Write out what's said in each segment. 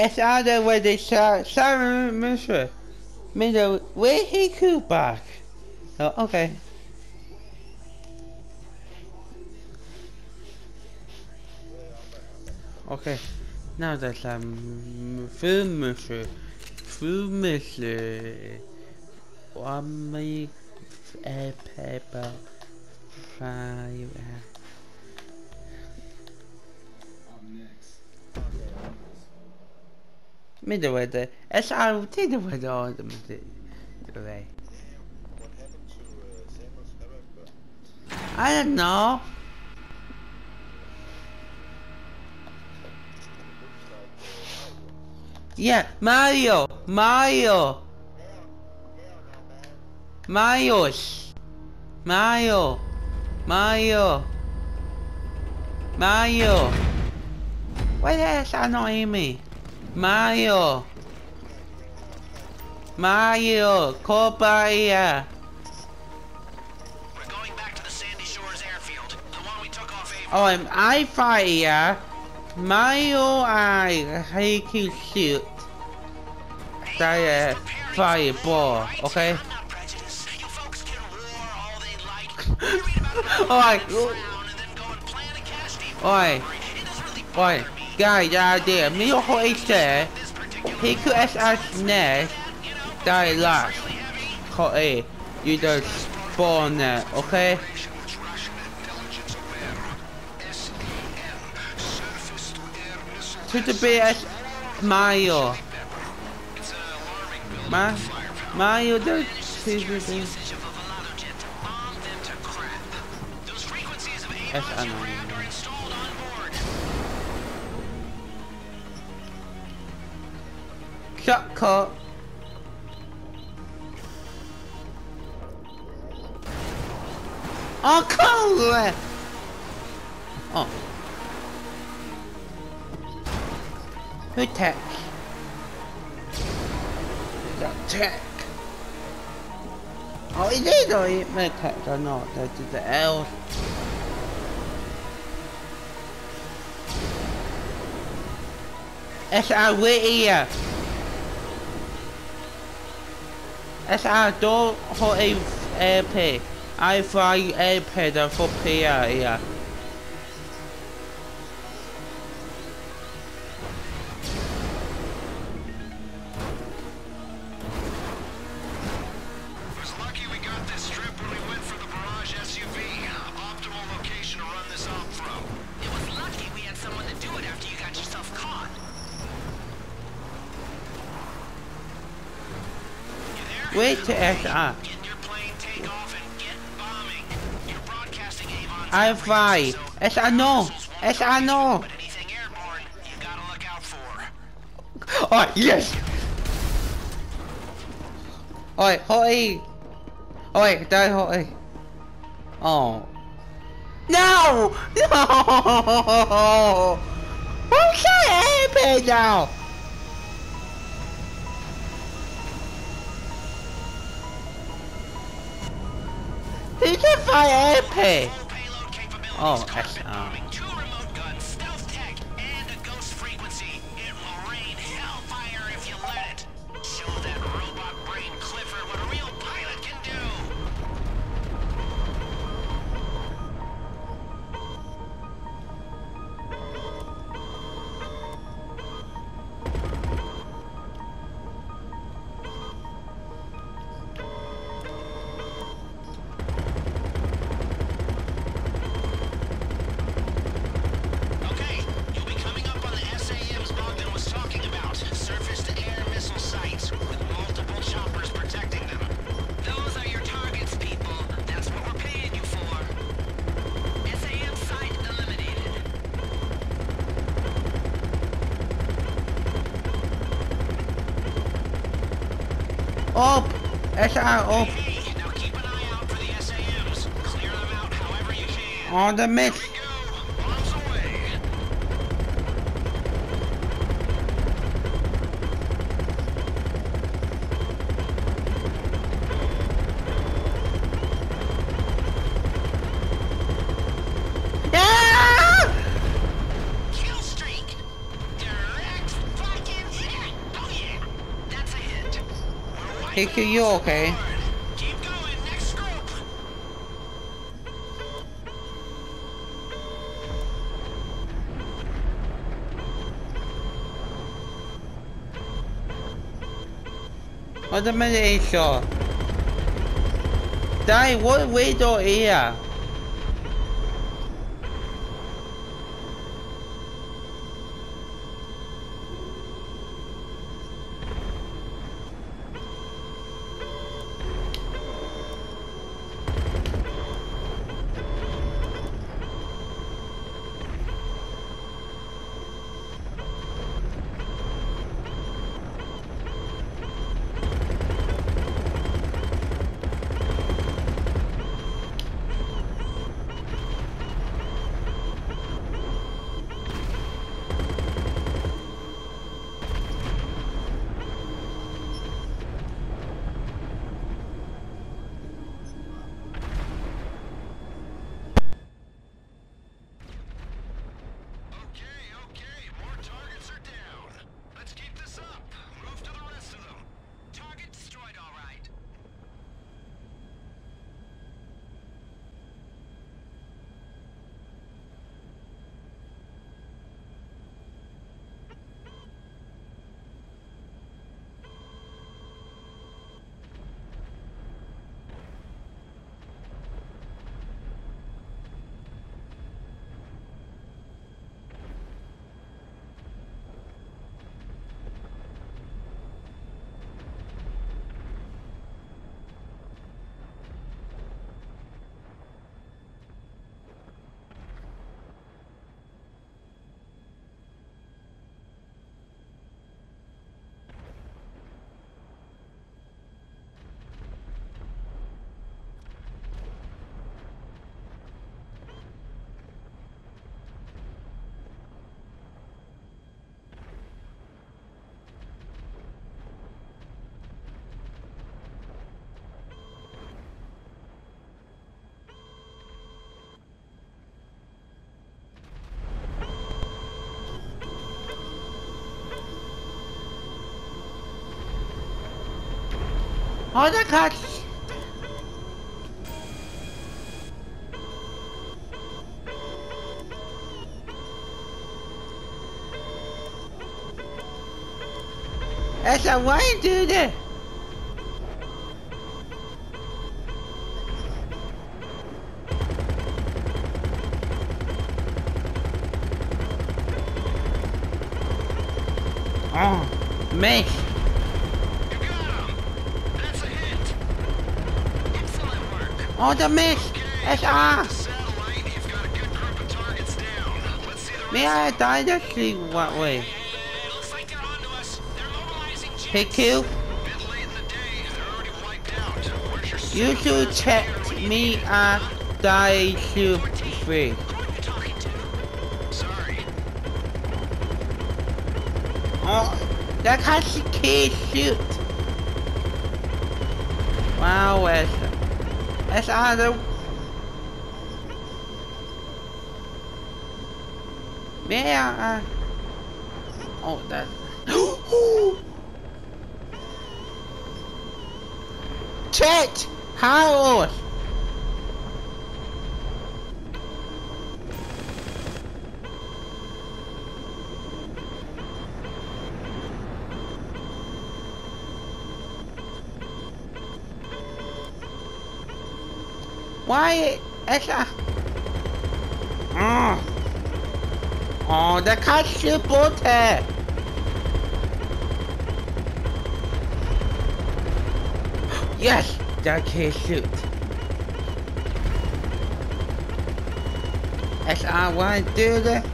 it's out there where they shot Simon Mishra. Middle, where he could back. Oh, okay. Okay. Now that I'm filmmische, filmmische, one make a paper fire. Middle weather. As I take the weather on the middle way. I don't know. Yeah, Mario, Mario, Marios, Mario, Mario, Mario. Why is that annoying me? Mario, Mario, Corbaya. We're going back to the Sandy Shores airfield, the one we took off. Oh, I'm I fire. Mario I he can shoot. That uh, fireball, okay? I'm not prejudiced. Guys. Me or what he said, he could ask us next, know, die last. Call A, you just spawn there, okay? To the BS Mario. Ma. Mario the Serious usage of Shotcut. Oh, cool! Oh. Who tech? The tech. Oh, it is or it may tech or not. That is the L. It's our way here. Our door for a airplane. I fly airplane for PR here. Ah. bombing. You're broadcasting I fly. Yes, I know. Yes, I target you, know. But anything airborne, you gotta look out. Oh, yes! Oi, hoi! Oi, die hoi! Oh. No! No! What's that airplane now? Did you fly airplane? Full Oh, cockpit SR. Up! SR up! Hey, now keep Hey, you okay? What's the meditation? Die, what window here? Oh, the cat. That's a do that? Oh, me. Hey, Q, Bit late in the day. They're already wiped out. Where's your you should check me at die to free. To? Oh, that has key shoot. Wow, that's May I? Uh, oh, that. Chet, Harold. Why? That's a. Mm. Oh. The cat shoot both head. Yes, that can shoot. As I want to do the.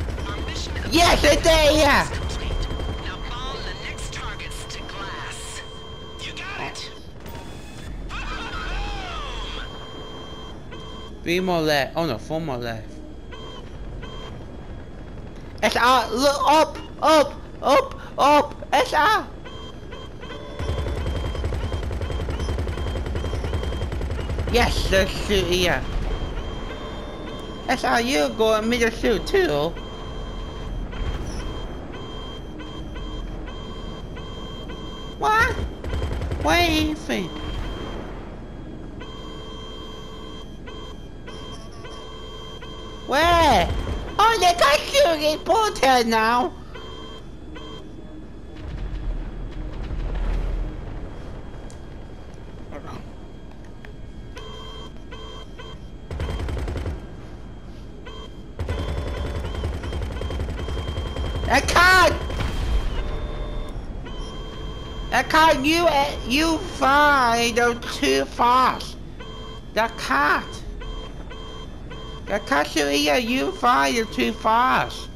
Yes, it did, yeah. Three more left. Oh no, four more left. SR, look up, up, up, up, SR. Yes, the shoot here. SR, you go and me the shoot too. What? Where is he? Where? Shooting Porter now. I can't. I can't. You uh, you fly them too fast. I can't. Can't shoot you. Them too fast.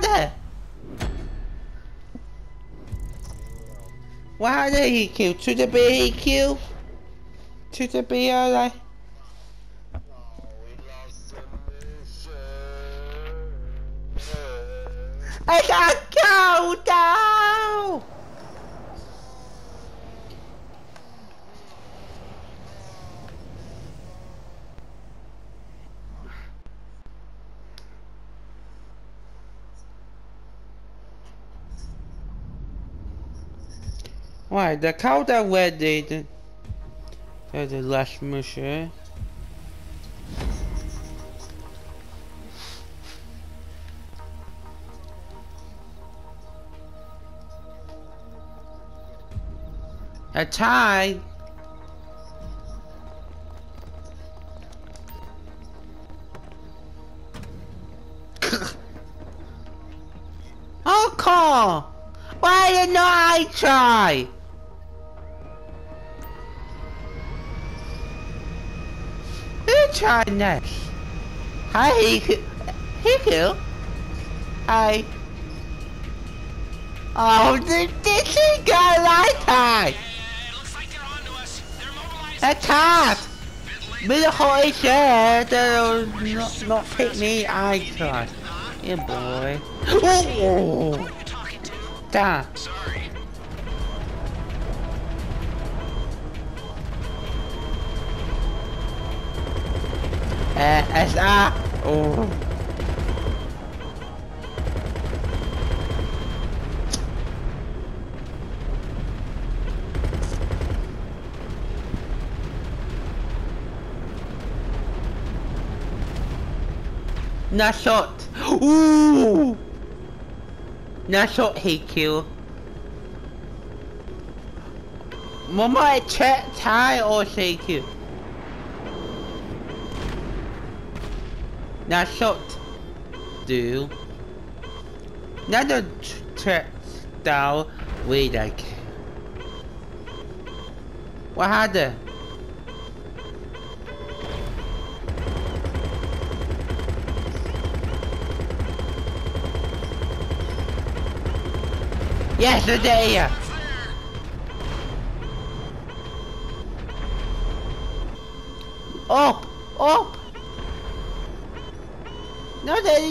Why did? Why did he kill? To the be he? To the be alright? I got go down! Why, the cow that where they did the last mission. A tie. oh, call. Why didn't I try? Tried next? Hi, Hiku. Hiku? Hi. Oh, this, this is got a lifetime. Attack! Be the holy shit. They'll not, not take me. I try. Yeah, boy. Oh, to? damn. Sorry. Uh, SR. Oh. Nice shot. Ooh. Nice shot, kill. Mama check tie or shake you. Now shot. Do. The check down way like. What happened? Yes, up. Oh,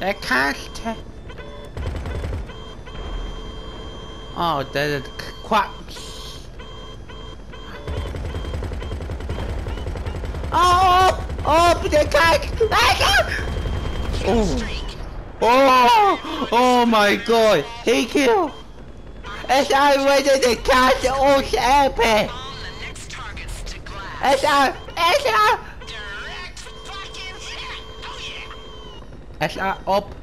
Where? I can't. ta- Oh, the quacks. Oh, oh, the can't. Oh. Oh, oh my god, he killed. As I waited the cat, oh, epic. On the next targets to glass. As I, as I, SA up.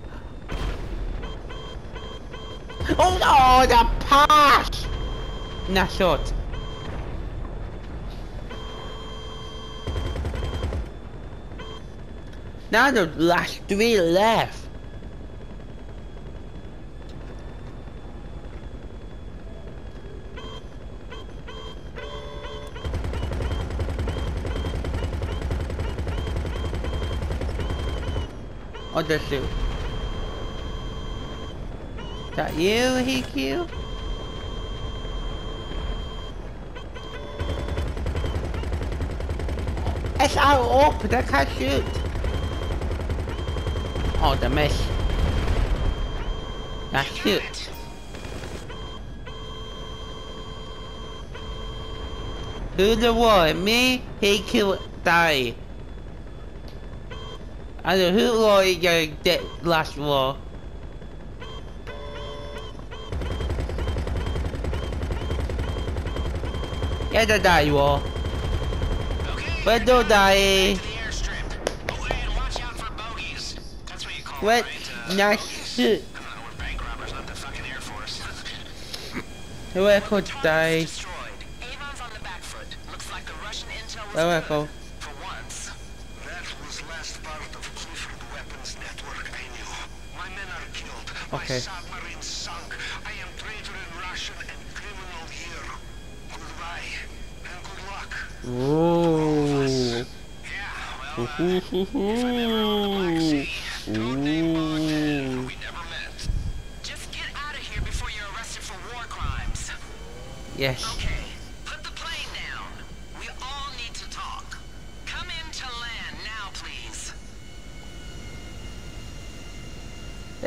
Oh no, the pass! Not shot. Now the last three left. Oh, that's you. That you he killed? It's all up, I can't shoot. Oh, the mess. That's shoot. Who the one? Me? He killed die. I don't know who was your dead last war. Yeah, the die war. Okay. But don't die. To the airstrip. Oh, and watch out arrested for war crimes. Yes. Okay,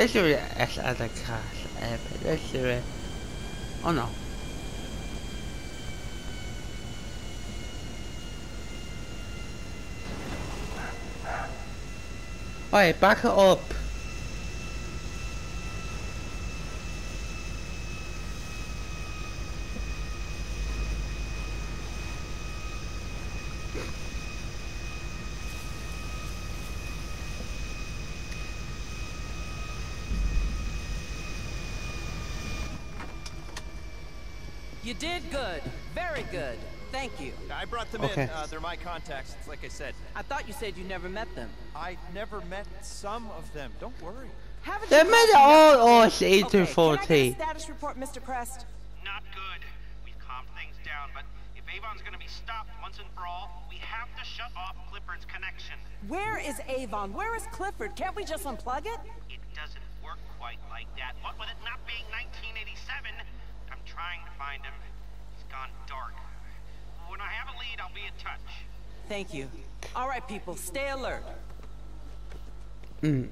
This is as other cars. This is Oh no. Alright, back it up. You did good. Very good. Thank you. I brought them Okay. in. Uh, they're my contacts, like I said. I thought you said you never met them. I never met some of them. Don't worry. Haven't They met made it called me all up? us 8 to Okay, can I get 40. a status report, Mr. Crest? Not good. We've calmed things down, but if Avon's gonna be stopped once and for all, we have to shut off Clifford's connection. Where is Avon? Where is Clifford? Can't we just unplug it? It doesn't work quite like that. What with it not being 1987, I'm trying to find him. He's gone dark. When I have a lead, I'll be in touch. Thank you. All right, people, stay alert. Mm.